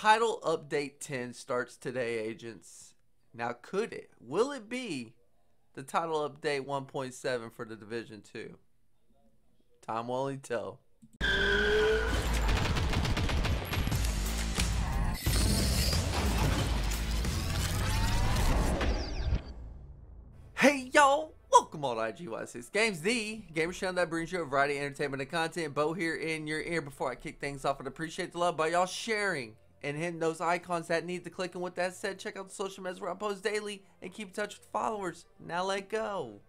Title Update 10 starts today, agents. Now, could it? Will it be the Title Update 1.7 for the Division 2? Time will only tell. Hey y'all, welcome on IGY6 Games, the gamer channel that brings you a variety of entertainment and content. Bo here in your ear. Before I kick things off, I'd appreciate the love by y'all sharing and hitting those icons that need the click. And with that said, check out the social medias where I post daily and keep in touch with followers. Now let go.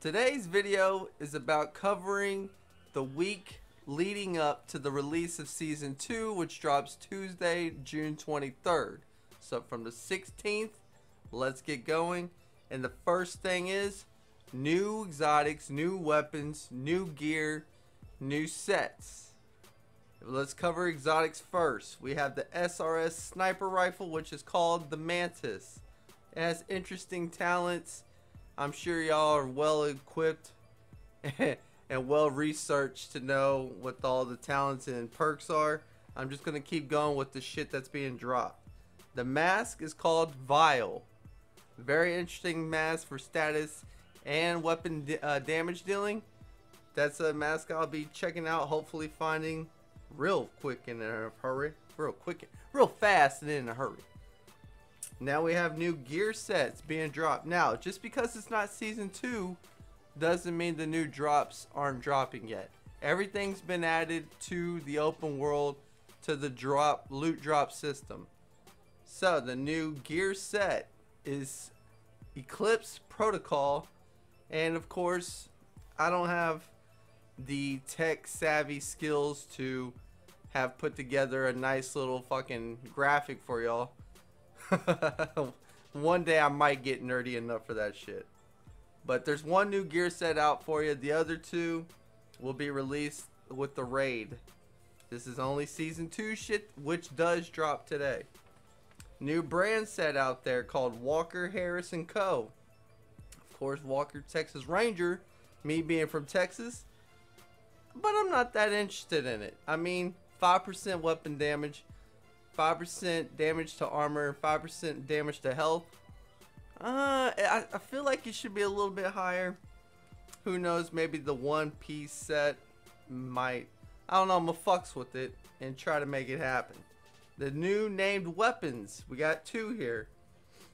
Today's video is about covering the week leading up to the release of Season 2, which drops Tuesday, June 23rd. So from the 16th, let's get going. And the first thing is new exotics, new weapons, new gear, new sets. Let's cover exotics first. We have the SRS sniper rifle, which is called the Mantis. It has interesting talents. I'm sure y'all are well equipped and well researched to know what all the talents and perks are. I'm just going to keep going with the shit that's being dropped. The mask is called Vile. Very interesting mask for status and weapon uh, damage dealing. That's a mask I'll be checking out, hopefully finding real quick and in a hurry. Real quick, real fast and in a hurry. Now we have new gear sets being dropped. Now, just because it's not season 2 doesn't mean the new drops aren't dropping yet. Everything's been added to the open world to the drop loot drop system. So, the new gear set is Eclipse Protocol and of course, I don't have the tech savvy skills to have put together a nice little fucking graphic for y'all. one day I might get nerdy enough for that shit. But there's one new gear set out for you. The other two will be released with the raid. This is only season 2 shit, which does drop today. New brand set out there called Walker Harris & Co. Of course, Walker Texas Ranger, me being from Texas. But I'm not that interested in it. I mean, 5% weapon damage, 5% damage to armor, 5% damage to health. Uh, I, I feel like it should be a little bit higher. Who knows, maybe the one piece set might. I don't know, I'm to fucks with it and try to make it happen. The new named weapons, we got two here.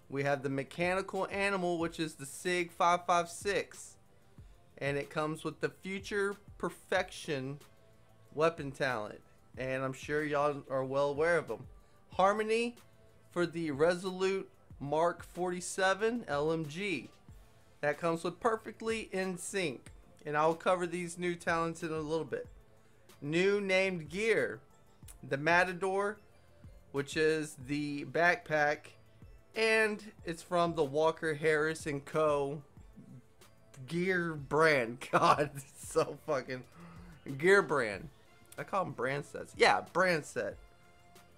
We have the mechanical animal, which is the SIG 556. And it comes with the future perfection weapon talent and I'm sure y'all are well aware of them. Harmony for the Resolute Mark 47 LMG. That comes with perfectly in sync. And I'll cover these new talents in a little bit. New named gear. The Matador, which is the backpack. And it's from the Walker Harris & Co. gear brand. God, so fucking gear brand. I call them brand sets. Yeah, brand set.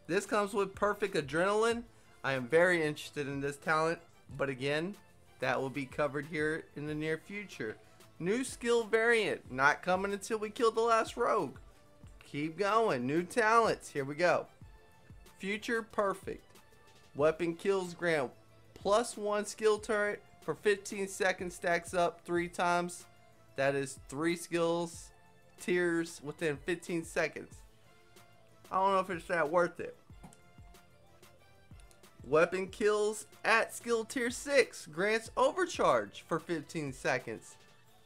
This comes with perfect adrenaline. I am very interested in this talent, but again, that will be covered here in the near future. New skill variant, not coming until we kill the last rogue. Keep going, new talents, here we go. Future perfect. Weapon kills grant plus one skill tier for 15 seconds stacks up three times. That is three skills tiers within 15 seconds. I don't know if it's that worth it. Weapon kills at skill tier 6 grants overcharge for 15 seconds.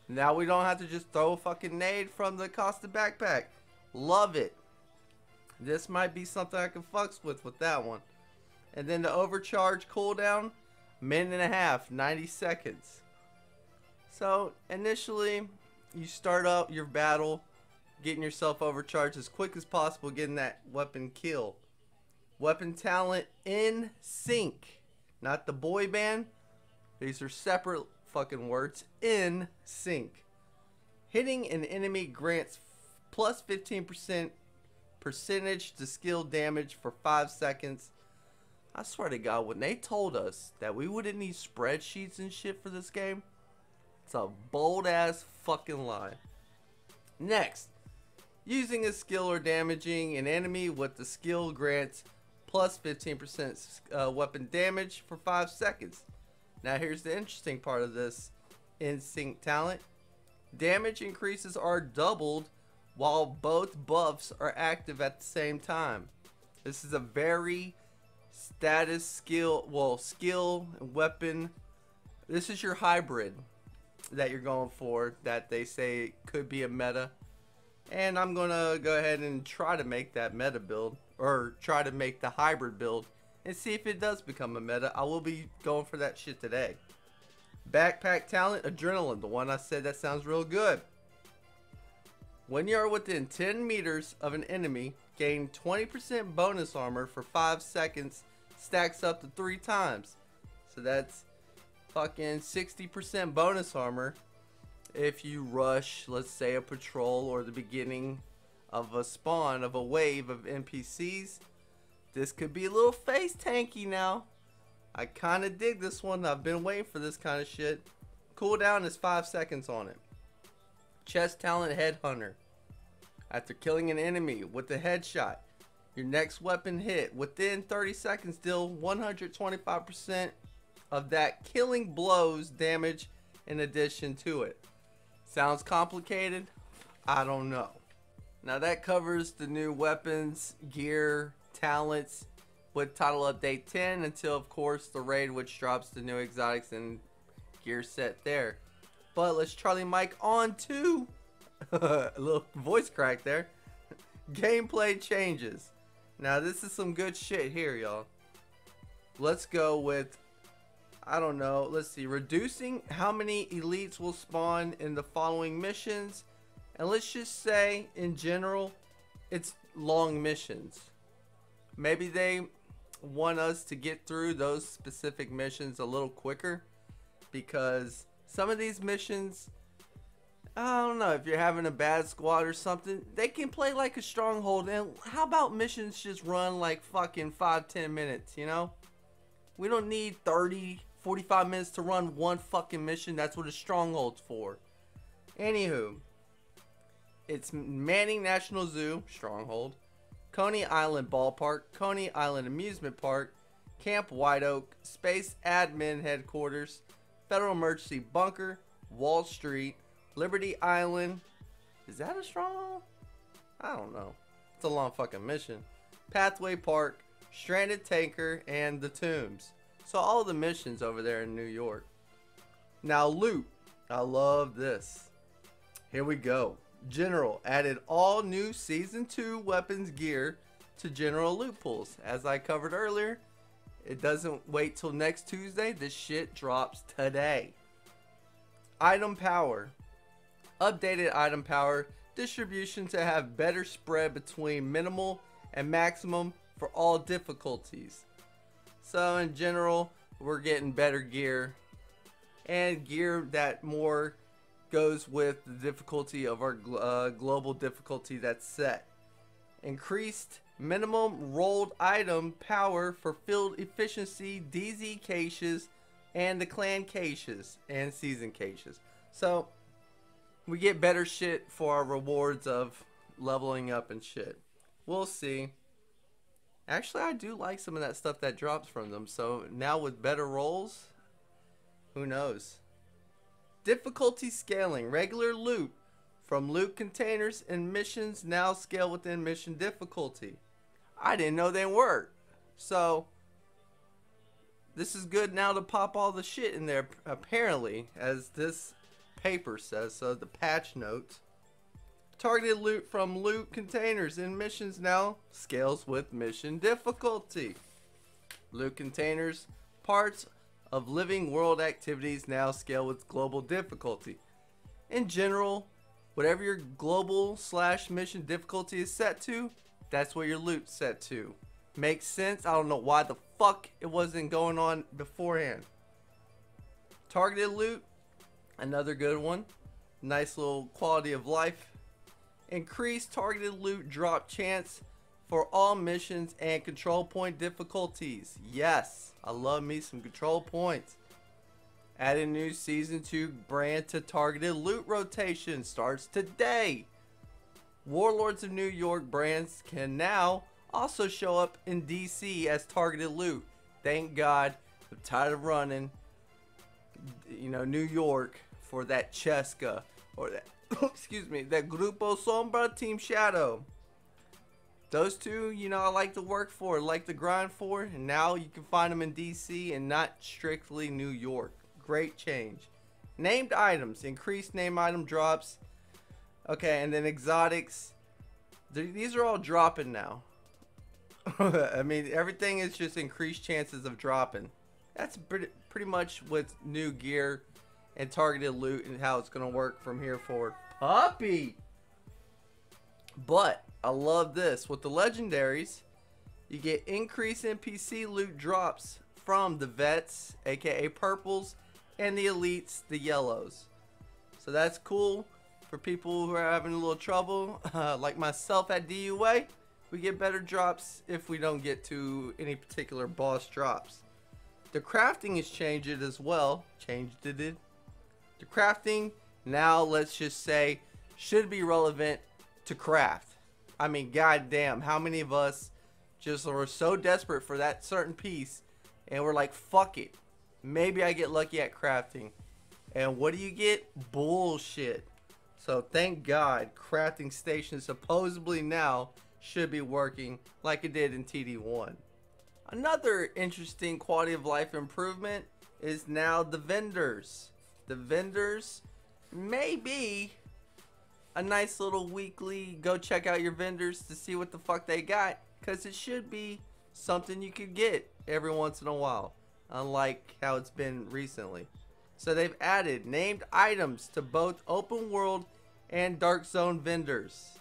Now we don't have to just throw a fucking nade from the Costa backpack. Love it. This might be something I can fucks with with that one. And then the overcharge cooldown, minute and a half, 90 seconds. So initially, you start out your battle getting yourself overcharged as quick as possible, getting that weapon kill. Weapon talent in sync. Not the boy band. These are separate fucking words. In sync. Hitting an enemy grants plus 15% percentage to skill damage for 5 seconds. I swear to God, when they told us that we wouldn't need spreadsheets and shit for this game, it's a bold ass fucking lie. Next, using a skill or damaging an enemy with the skill grants plus 15% uh, weapon damage for 5 seconds. Now here's the interesting part of this instinct talent. Damage increases are doubled while both buffs are active at the same time. This is a very status skill, well, skill and weapon. This is your hybrid that you're going for that they say could be a meta. And I'm going to go ahead and try to make that meta build or try to make the hybrid build and see if it does become a meta. I will be going for that shit today. Backpack talent, adrenaline, the one I said that sounds real good. When you are within 10 meters of an enemy, gain 20% bonus armor for 5 seconds, stacks up to 3 times. So that's fucking 60% bonus armor if you rush, let's say, a patrol or the beginning of a spawn of a wave of NPCs. This could be a little face tanky now. I kind of dig this one. I've been waiting for this kind of shit. Cooldown is 5 seconds on it. Chest Talent Headhunter. After killing an enemy with a headshot, your next weapon hit within 30 seconds deal 125% of that killing blows damage in addition to it. Sounds complicated? I don't know. Now that covers the new weapons, gear, talents with title update 10 until of course the raid which drops the new exotics and gear set there. But let's Charlie Mike on to a little voice crack there. Gameplay changes. Now this is some good shit here, y'all. Let's go with, I don't know, let's see, reducing how many elites will spawn in the following missions. And let's just say, in general, it's long missions. Maybe they want us to get through those specific missions a little quicker because some of these missions I don't know if you're having a bad squad or something. They can play like a stronghold. And how about missions just run like fucking 5 10 minutes, you know? We don't need 30, 45 minutes to run one fucking mission. That's what a stronghold's for. Anywho, it's Manning National Zoo, Stronghold, Coney Island Ballpark, Coney Island Amusement Park, Camp White Oak, Space Admin Headquarters, Federal Emergency Bunker, Wall Street, Liberty Island. Is that a stronghold? I don't know. It's a long fucking mission. Pathway Park, Stranded Tanker, and the Tombs. So all the missions over there in New York. Now loot. I love this. Here we go. General added all new Season 2 weapons gear to General loot pools. As I covered earlier, it doesn't wait till next Tuesday. This shit drops today. Item power updated item power distribution to have better spread between minimal and maximum for all difficulties. So in general, we're getting better gear and gear that more goes with the difficulty of our uh, global difficulty that's set. Increased minimum rolled item power for field efficiency, DZ caches, and the clan caches and season caches. So we get better shit for our rewards of leveling up and shit. We'll see. Actually, I do like some of that stuff that drops from them. So now with better rolls, who knows? Difficulty scaling. Regular loot from loot containers and missions now scale within mission difficulty. I didn't know they worked. So this is good now to pop all the shit in there apparently as this paper says so. The patch notes. Targeted loot from loot containers in missions now scales with mission difficulty. Loot containers, parts of living world activities now scale with global difficulty. In general, whatever your global slash mission difficulty is set to, that's what your loot set to. Makes sense. I don't know why the fuck it wasn't going on beforehand. Targeted loot Another good one. Nice little quality of life. Increased targeted loot drop chance for all missions and control point difficulties. Yes, I love me some control points. Adding new season 2 brand to targeted loot rotation starts today. Warlords of New York brands can now also show up in DC as targeted loot. Thank God. I'm tired of running, you know, New York for that Cheska or that, excuse me, that Grupo Sombra Team Shadow. Those two, you know, I like to work for, like to grind for, and now you can find them in DC and not strictly New York. Great change. Named items, increased name item drops. Okay, and then exotics. These are all dropping now. I mean, everything is just increased chances of dropping. That's pretty, pretty much what's new gear and targeted loot and how it's going to work from here forward. Puppy! But, I love this. With the legendaries, you get increased NPC loot drops from the vets, aka purples, and the elites, the yellows. So that's cool for people who are having a little trouble, uh, like myself at DUA we get better drops if we don't get to any particular boss drops. The crafting is changed as well. Changed it. The crafting now let's just say should be relevant to craft. I mean, goddamn, how many of us just were so desperate for that certain piece and we're like, fuck it. Maybe I get lucky at crafting. And what do you get? Bullshit. So thank God, crafting stations supposedly now should be working like it did in TD1. Another interesting quality of life improvement is now the vendors. The vendors may be a nice little weekly go check out your vendors to see what the fuck they got because it should be something you could get every once in a while unlike how it's been recently. So they've added named items to both open world and dark zone vendors.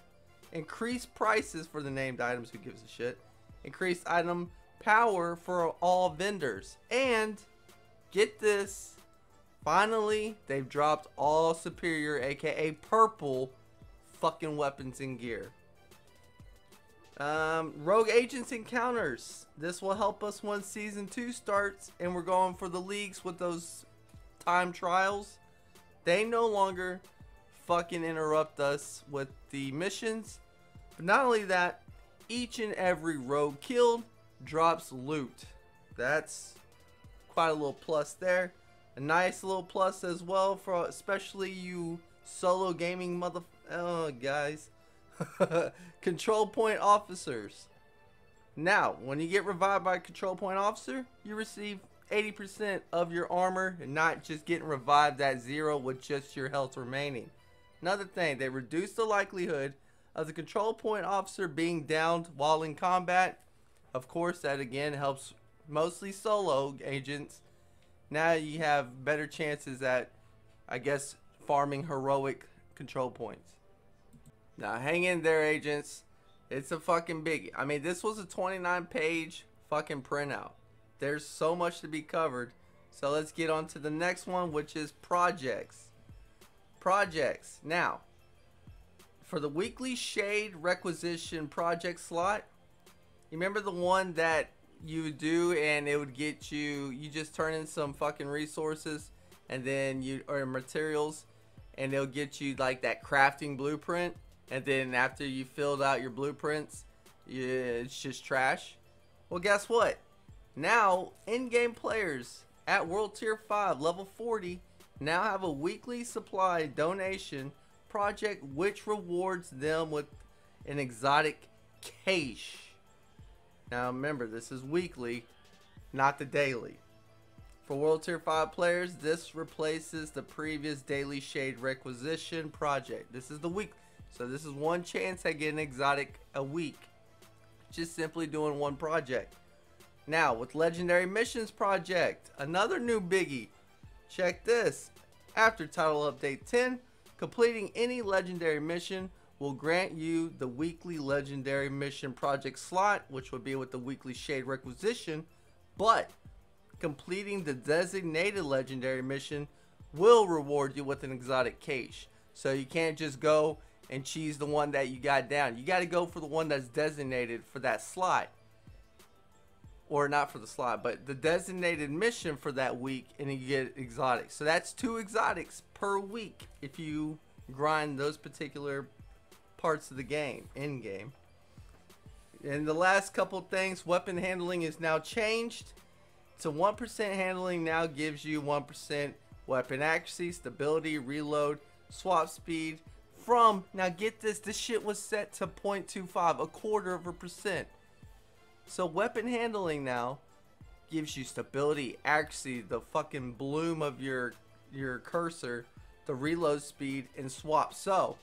Increase prices for the named items, who gives a shit. Increase item power for all vendors. And, get this, finally, they've dropped all superior, aka purple, fucking weapons and gear. Um, Rogue Agents encounters. This will help us when Season 2 starts and we're going for the leagues with those time trials. They no longer fucking interrupt us with the missions. But not only that, each and every rogue killed drops loot. That's quite a little plus there. A nice little plus as well for especially you solo gaming mother oh guys. control point officers. Now, when you get revived by a control point officer, you receive 80% of your armor and not just getting revived at zero with just your health remaining. Another thing, they reduce the likelihood of the control point officer being downed while in combat. Of course, that again helps mostly solo agents. Now you have better chances at, I guess, farming heroic control points. Now hang in there, agents. It's a fucking biggie. I mean, this was a 29 page fucking printout. There's so much to be covered. So let's get on to the next one, which is projects. Projects. Now, for the weekly shade requisition project slot, you remember the one that you would do and it would get you, you just turn in some fucking resources and then you, or materials, and it'll get you like that crafting blueprint. And then after you filled out your blueprints, it's just trash. Well, guess what? Now, in-game players at World Tier 5, level 40, now have a weekly supply donation project which rewards them with an exotic cache. Now remember, this is weekly, not the daily. For World Tier 5 players, this replaces the previous Daily Shade Requisition project. This is the week. So this is one chance at getting exotic a week. Just simply doing one project. Now, with Legendary Missions Project, another new biggie. Check this. After Title Update 10, Completing any legendary mission will grant you the weekly legendary mission project slot, which would be with the weekly shade requisition, but completing the designated legendary mission will reward you with an exotic cache. So you can't just go and choose the one that you got down. You got to go for the one that's designated for that slot. Or not for the slot, but the designated mission for that week, and you get exotics. So that's two exotics per week if you grind those particular parts of the game in game. And the last couple things, weapon handling is now changed. So 1% handling now gives you 1% weapon accuracy, stability, reload, swap speed. From, now get this, this shit was set to 0.25, a quarter of a percent. So weapon handling now gives you stability, accuracy, the fucking bloom of your your cursor, the reload speed, and swap. So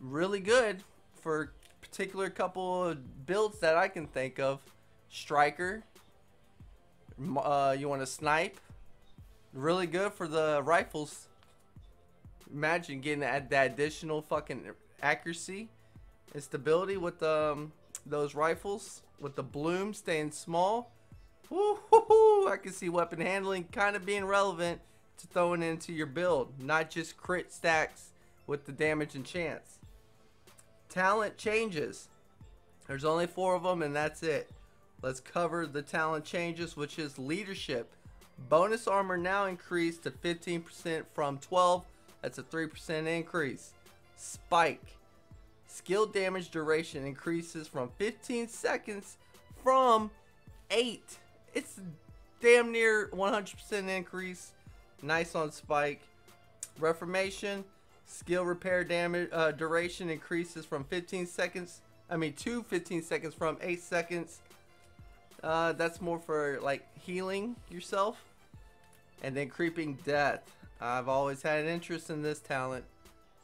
really good for particular couple builds that I can think of. Striker, uh, you want to snipe, really good for the rifles. Imagine getting that, that additional fucking accuracy and stability with um, those rifles with the bloom staying small. Woo-hoo-hoo. I can see weapon handling kind of being relevant to throwing into your build, not just crit stacks with the damage and chance. Talent changes. There's only four of them and that's it. Let's cover the talent changes, which is leadership. Bonus armor now increased to 15% from 12. That's a 3% increase. Spike. Skill damage duration increases from 15 seconds from 8. It's damn near 100% increase. Nice on Spike. Reformation. Skill repair damage uh, duration increases from 15 seconds. I mean, to 15 seconds from 8 seconds. Uh, that's more for like healing yourself. And then creeping death. I've always had an interest in this talent.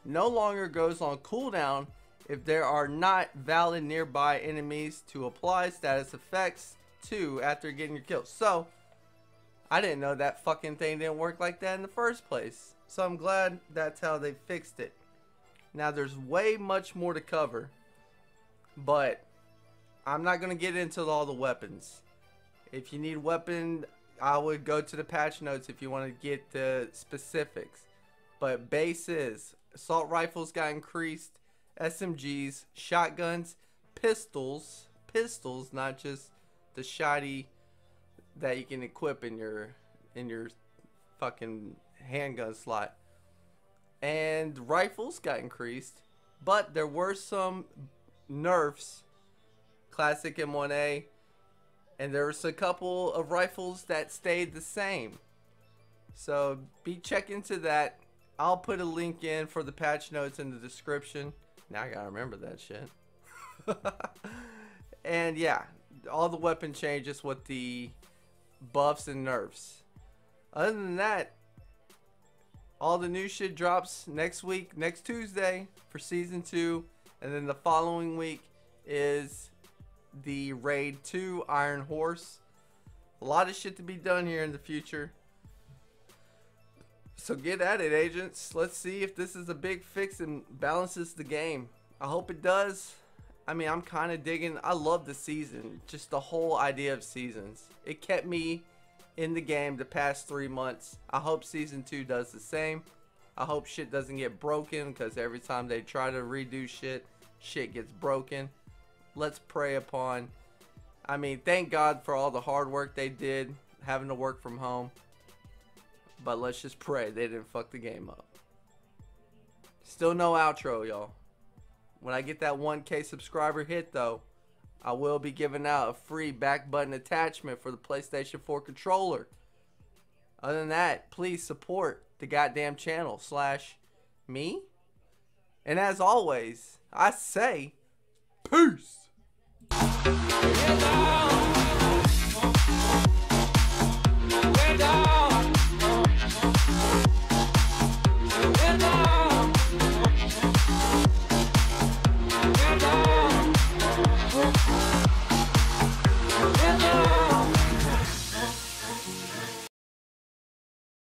No longer goes on cooldown if there are not valid nearby enemies to apply status effects to after getting your kill. So, I didn't know that fucking thing didn't work like that in the first place. So I'm glad that's how they fixed it. Now there's way much more to cover. But I'm not going to get into all the weapons. If you need weapon, I would go to the patch notes if you want to get the specifics. But base is assault rifles got increased, SMGs, shotguns, pistols, pistols, not just the shoddy that you can equip in your in your fucking handgun slot. And rifles got increased, but there were some nerfs, classic M1A, and there was a couple of rifles that stayed the same. So be checking to that. I'll put a link in for the patch notes in the description. Now I gotta remember that shit. and yeah, all the weapon changes with the buffs and nerfs. Other than that, all the new shit drops next week, next Tuesday for season two, and then the following week is the Raid 2 Iron Horse. A lot of shit to be done here in the future. So get at it, agents. Let's see if this is a big fix and balances the game. I hope it does. I mean, I'm kind of digging. I love the season. Just the whole idea of seasons. It kept me in the game the past three months. I hope season two does the same. I hope shit doesn't get broken because every time they try to redo shit, shit gets broken. Let's pray upon. I mean, thank God for all the hard work they did having to work from home. But let's just pray they didn't fuck the game up. Still no outro, y'all. When I get that 1K subscriber hit, though, I will be giving out a free back button attachment for the PlayStation 4 controller. Other than that, please support the goddamn channel slash me. And as always, I say, peace.